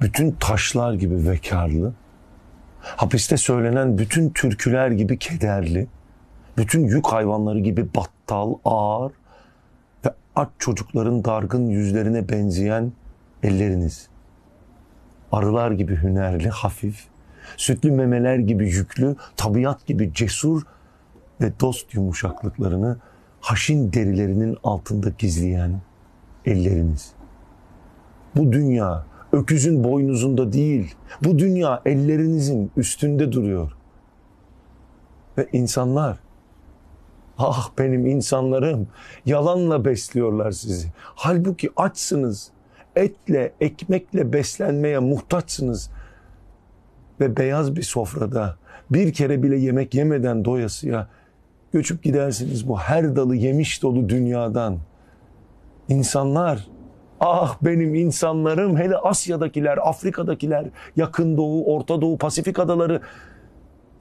bütün taşlar gibi vekarlı, hapiste söylenen bütün türküler gibi kederli, bütün yük hayvanları gibi battal, ağır ve aç çocukların dargın yüzlerine benzeyen elleriniz. Arılar gibi hünerli, hafif, sütlü memeler gibi yüklü, tabiat gibi cesur ve dost yumuşaklıklarını haşin derilerinin altında gizleyen elleriniz. Bu dünya öküzün boynuzunda değil, bu dünya ellerinizin üstünde duruyor. Ve insanlar, ah benim insanlarım, yalanla besliyorlar sizi. Halbuki açsınız, etle, ekmekle beslenmeye muhtaçsınız. Ve beyaz bir sofrada bir kere bile yemek yemeden doyasıya göçüp gidersiniz bu her dalı yemiş dolu dünyadan. İnsanlar, ah benim insanlarım, hele Asya'dakiler, Afrika'dakiler, Yakın Doğu, Orta Doğu, Pasifik adaları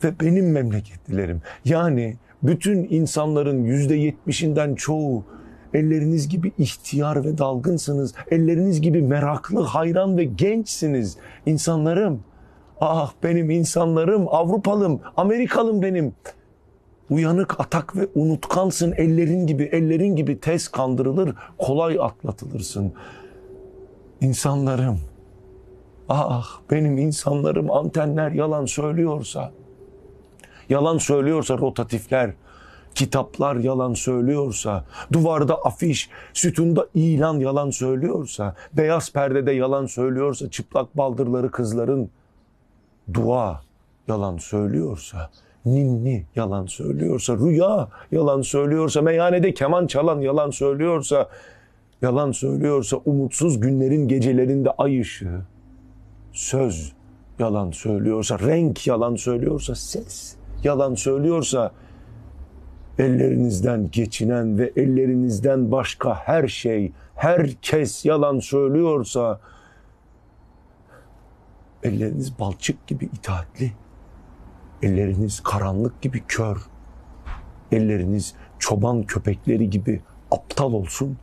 ve benim memleketlilerim. Yani bütün insanların yüzde yetmişinden çoğu elleriniz gibi ihtiyar ve dalgınsınız. Elleriniz gibi meraklı, hayran ve gençsiniz. İnsanlarım, ah benim insanlarım, Avrupalım, Amerikalım benim. Uyanık, atak ve unutkansın ellerin gibi, ellerin gibi tez kandırılır, kolay atlatılırsın. İnsanlarım, ah benim insanlarım antenler yalan söylüyorsa, yalan söylüyorsa rotatifler, kitaplar yalan söylüyorsa, duvarda afiş, sütunda ilan yalan söylüyorsa, beyaz perdede yalan söylüyorsa, çıplak baldırları kızların dua yalan söylüyorsa, ninni yalan söylüyorsa, rüya yalan söylüyorsa, meyhanede keman çalan yalan söylüyorsa, yalan söylüyorsa, umutsuz günlerin gecelerinde ay ışığı, söz yalan söylüyorsa, renk yalan söylüyorsa, ses yalan söylüyorsa, ellerinizden geçinen ve ellerinizden başka her şey, herkes yalan söylüyorsa, elleriniz balçık gibi itaatli, elleriniz karanlık gibi kör, elleriniz çoban köpekleri gibi aptal olsun,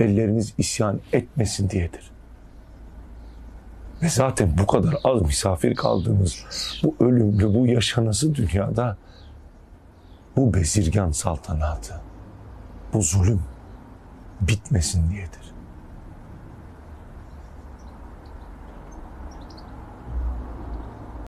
elleriniz isyan etmesin diyedir. Ve zaten bu kadar az misafir kaldığımız bu ölümlü, bu yaşanası dünyada bu bezirgan saltanatı, bu zulüm bitmesin diyedir.